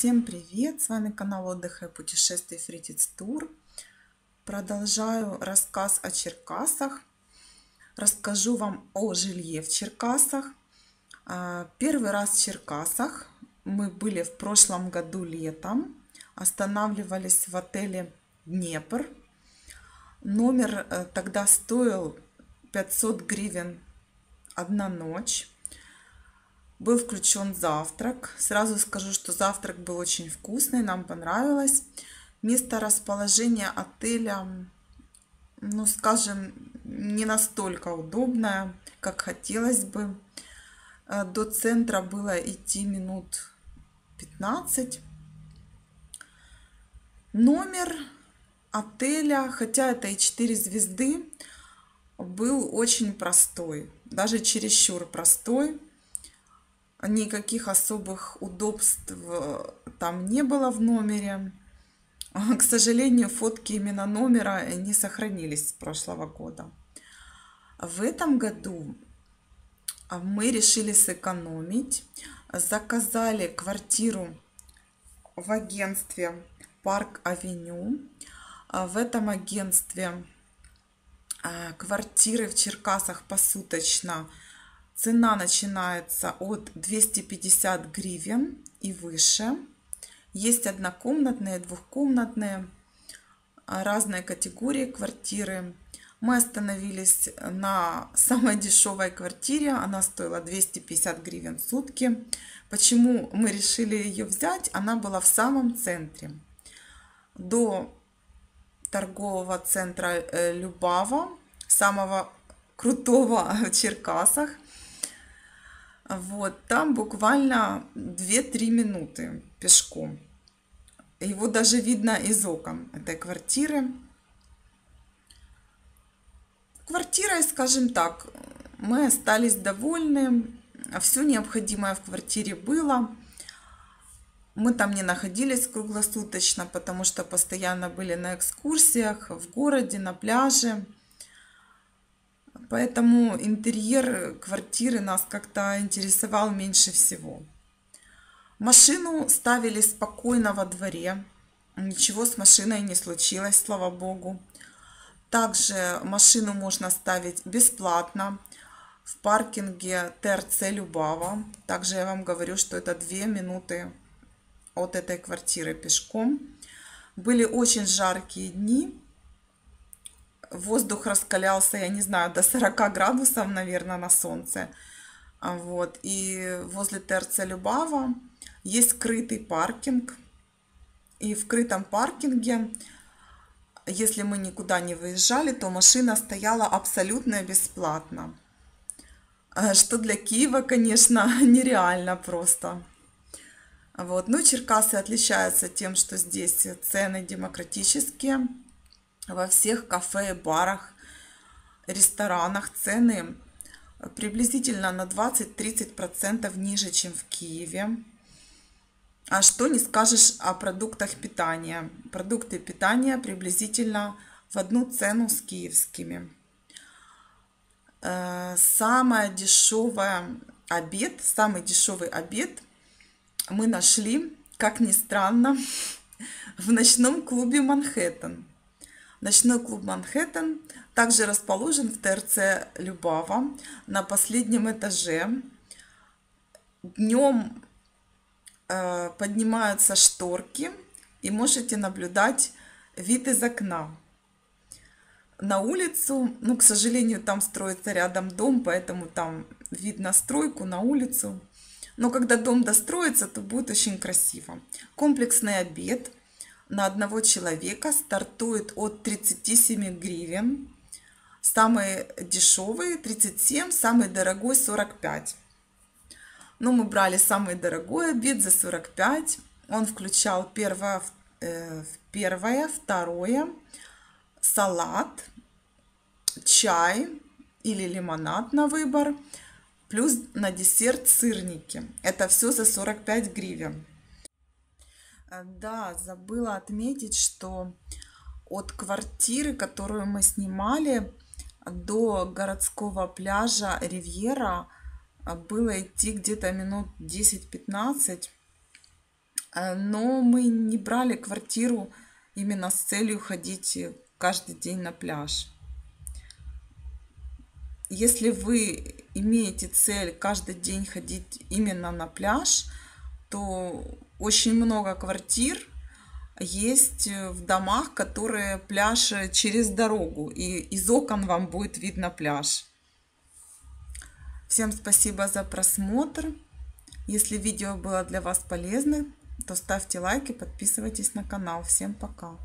Всем привет! С вами канал отдыха и путешествий Фритиц Тур. Продолжаю рассказ о Черкасах. Расскажу вам о жилье в Черкасах. А, первый раз в Черкасах мы были в прошлом году летом. Останавливались в отеле Днепр. Номер э, тогда стоил 500 гривен одна ночь. Был включен завтрак. Сразу скажу, что завтрак был очень вкусный, нам понравилось. Место расположения отеля, ну, скажем, не настолько удобное, как хотелось бы. Э, до центра было идти минут 15. Номер отеля, хотя это и 4 звезды, был очень простой, даже чересчур простой никаких особых удобств э, там не было в номере. К сожалению, фотки именно номера не сохранились с прошлого года. В этом году а, мы решили сэкономить. Заказали квартиру в агентстве Парк Авеню. А, в этом агентстве а, квартиры в Черкасах посуточно Цена начинается от 250 гривен и выше. Есть однокомнатные, двухкомнатные, а, разные категории квартиры. Мы остановились на самой дешевой квартире. Она стоила 250 гривен в сутки. Почему мы решили ее взять? Она была в самом центре. До торгового центра э, Любава, самого крутого в Черкасах – вот, там буквально 2-3 минуты пешком. Его даже видно из окон этой квартиры. Квартирой, скажем так, мы остались довольны. Все необходимое в квартире было. Мы там не находились круглосуточно, потому что постоянно были на экскурсиях в городе, на пляже. Поэтому интерьер квартиры нас как-то интересовал меньше всего. Машину ставили спокойно во дворе. Ничего с машиной не случилось, слава богу. Также машину можно ставить бесплатно в паркинге ТРЦ Любава. Также я вам говорю, что это 2 минуты от этой квартиры пешком. Были очень жаркие дни воздух раскалялся, я не знаю, до 40 градусов, наверное, на солнце. А вот. И возле ТРЦ Любава есть скрытый паркинг. И в крытом паркинге, если мы никуда не выезжали, то машина стояла абсолютно бесплатно. А что для Киева, конечно, нереально просто. Вот. Ну, Черкасы отличаются тем, что здесь цены демократические во всех кафе, барах, ресторанах цены приблизительно на 20-30% ниже, чем в Киеве. А что не скажешь о продуктах питания? Продукты питания приблизительно в одну цену с киевскими. Э, самая дешевая обед, самый дешевый обед мы нашли, как ни странно, в ночном клубе Манхэттен. Ночной клуб Манхэттен также расположен в ТРЦ Любава на последнем этаже. Днем э, поднимаются шторки и можете наблюдать вид из окна. На улицу, ну, к сожалению, там строится рядом дом, поэтому там видно стройку на улицу. Но когда дом достроится, то будет очень красиво. Комплексный обед – на одного человека стартует от 37 гривен. Самый дешевый 37, самый дорогой 45. Но мы брали самый дорогой обед за 45. Он включал первое, э, первое второе, салат, чай или лимонад на выбор, плюс на десерт сырники. Это все за 45 гривен. Э, да, забыла отметить, что от квартиры, которую мы снимали, до городского пляжа Ривьера э, было идти где-то минут 10-15. Э, но мы не брали квартиру именно с целью ходить каждый день на пляж. Если вы имеете цель каждый день ходить именно на пляж, то очень много квартир есть в домах, которые пляж через дорогу, и из окон вам будет видно пляж. Всем спасибо за просмотр. Если видео было для вас полезным, то ставьте лайки, подписывайтесь на канал. Всем пока!